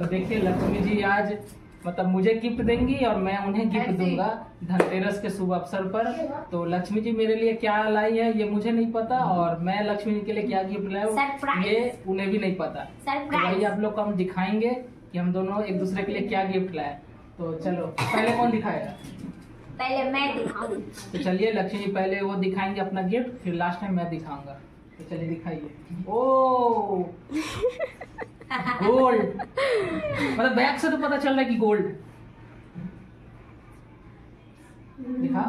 तो देखिए लक्ष्मी जी आज मतलब मुझे गिफ्ट देंगी और मैं उन्हें गिफ्ट दूँगा धनतेरस के शुभ अवसर पर। तो लक्ष्मी जी मेरे लिए क्या लाई है ये मुझे नहीं पता और मैं लक्ष्मी जी के लिए क्या गिफ्ट लाया ये उन्हें भी नहीं पता। तो वही आप लोग को हम दिखाएँगे कि हम दोनों एक दूसरे के लिए क्या गिफ्ट लाए तो चलो पहले कौन दिखाएगा? पहले मैं दिखाऊँ। तो चलिए लक्ष्मी जी पहले वो दिखाएँगे अपना गिफ्ट फिर लास्ट टाइम मैं दिखाऊँगा। तो चलिए दिखाइए। ओ! गोल्ड मतलब बैग से तो पता चल रहा है कि गोल्ड दिखा?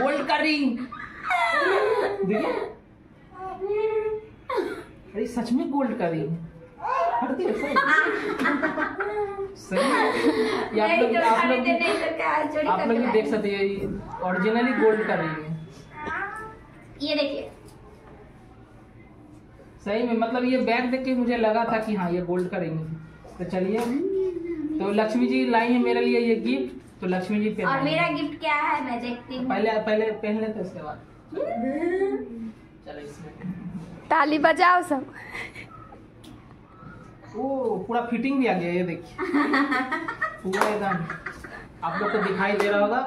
गोल्ड का रिंग अरे सच में गोल्ड का रिंग हटती है सही सही आप लोग आप लोग भी- नहीं तो आप लोग देख सकते हैं ओरिजिनली गोल्ड का रिंग है. ये देखिए। सही में मतलब ये बैग देख के मुझे लगा था कि हाँ ये गोल्ड का रिंग है तो चलिए। तो लक्ष्मी जी लाई है मेरे लिए ये गिफ्ट तो लक्ष्मी जी और मेरा गिफ्ट क्या है मैं देखती हूँ। पहले पहले पहन लेते उसके बाद। चलो इसमें ताली बजाओ सब। ओ पूरा फिटिंग भी आ गया ये देखिए पूरा एकदम। आप लोग को दिखाई दे रहा होगा।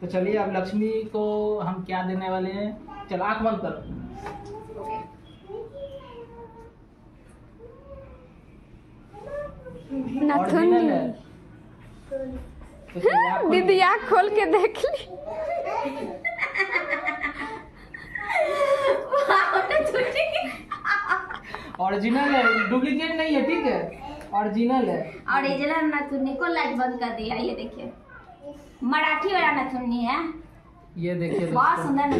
तो चलिए अब लक्ष्मी को हम क्या देने वाले हैं? चलो आँख बंद करो। नथुन ओरिजिनल है। आँख दीदी खोल के देख ली। ओरिजिनल है डुप्लीकेट नहीं है ठीक है? ओरिजिनल है। ओरिजिनल नथुनी को लाइट बंद कर दिया ये देखिए। मराठी वाला नथुनी है। ये देखिए बहुत सुंदर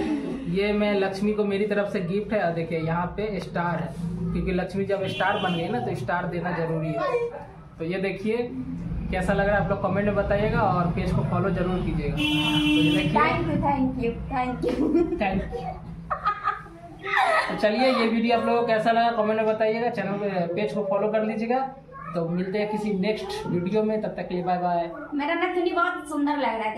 ये मैं लक्ष्मी को मेरी तरफ़ से गिफ्ट है देखिए यहाँ पे स्टार है क्योंकि लक्ष्मी जब स्टार बन गई ना तो स्टार देना ज़रूरी है। तो ये देखिए कैसा लग रहा है आप लोग कमेंट में बताइएगा और पेज को फॉलो ज़रूर कीजिएगा। तो thank you thank you thank you तो चलिए ये वीडियो आप लोगों को कैसा लगा कमेंट में बताइएगा। चैनल पेज को फॉलो कर लीजिएगा। तो मिलते हैं किसी नेक्स्ट वीडियो में तब तक के लिए बाय बाय मेरा नथुनी बहुत सुंदर लग रहा है।